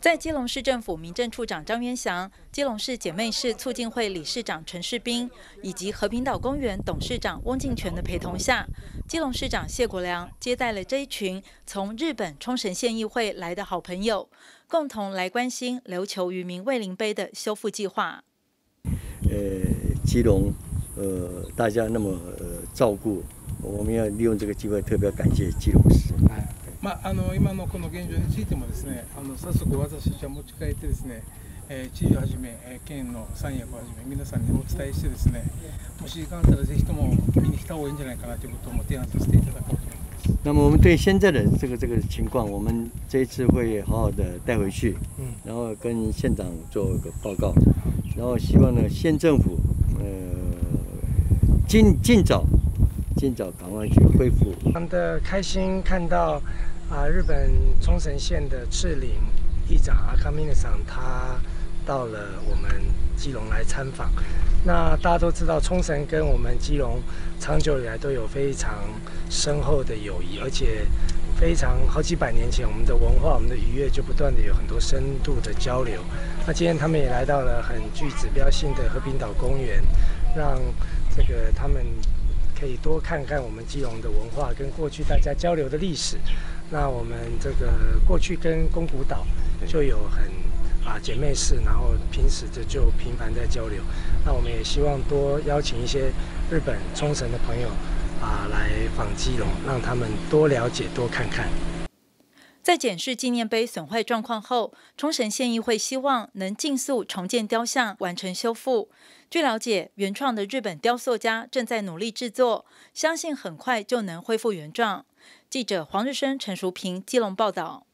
在基隆市政府民政处长张元祥、基隆市姐妹市促进会理事长陈世斌以及和平岛公园董事长翁敬全的陪同下，基隆市长谢国良接待了这一群从日本冲绳县议会来的好朋友，共同来关心琉球渔民慰灵碑的修复计划。呃，基隆，呃，大家那么呃照顾，我们要利用这个机会，特别感谢基隆市。まあ、あの今のこの現状についてもですねあの早速私たちは持ち帰ってですね、えー、知事をはじめ、えー、県の三役をはじめ皆さんにお伝えしてですねもし時間あったらぜひとも見に来た方がいいんじゃないかなということを提案させていただこうと思います。那么我们对现在的这个这个情况，我们这一次会好好的带回去，嗯，然后跟县长做一个报告，然后希望呢县政府呃尽尽早尽早赶快去恢复。非常的开心看到。啊，日本冲绳县的赤岭议长阿卡米内桑，他到了我们基隆来参访。那大家都知道，冲绳跟我们基隆长久以来都有非常深厚的友谊，而且非常好几百年前，我们的文化、我们的愉悦就不断的有很多深度的交流。那今天他们也来到了很具指标性的和平岛公园，让这个他们可以多看看我们基隆的文化跟过去大家交流的历史。那我们这个过去跟宫古岛就有很啊姐妹市，然后平时的就频繁在交流。那我们也希望多邀请一些日本冲绳的朋友啊来访基隆，让他们多了解、多看看。在检视纪念碑损坏状况后，冲绳县议会希望能尽速重建雕像，完成修复。据了解，原创的日本雕塑家正在努力制作，相信很快就能恢复原状。记者黄日升、陈淑平基隆报道。